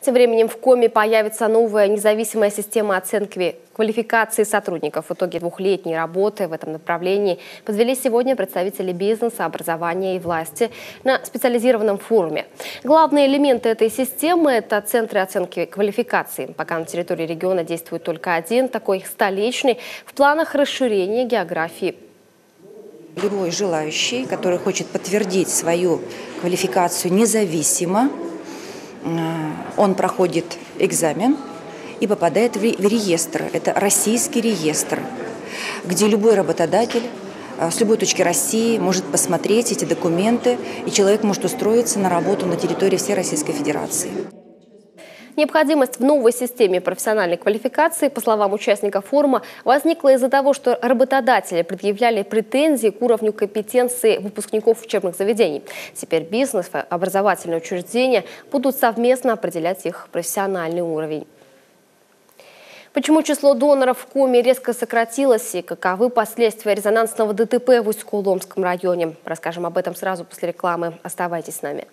Тем временем в Коме появится новая независимая система оценки квалификации сотрудников. В итоге двухлетней работы в этом направлении подвели сегодня представители бизнеса, образования и власти на специализированном форуме. Главные элементы этой системы – это центры оценки квалификации. Пока на территории региона действует только один, такой столичный, в планах расширения географии Любой желающий, который хочет подтвердить свою квалификацию независимо, он проходит экзамен и попадает в реестр. Это российский реестр, где любой работодатель э, с любой точки России может посмотреть эти документы, и человек может устроиться на работу на территории всей Российской Федерации. Необходимость в новой системе профессиональной квалификации, по словам участников форума, возникла из-за того, что работодатели предъявляли претензии к уровню компетенции выпускников учебных заведений. Теперь бизнес, образовательные учреждения будут совместно определять их профессиональный уровень. Почему число доноров в Коме резко сократилось и каковы последствия резонансного ДТП в Усть-Куломском районе? Расскажем об этом сразу после рекламы. Оставайтесь с нами.